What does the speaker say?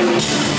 Música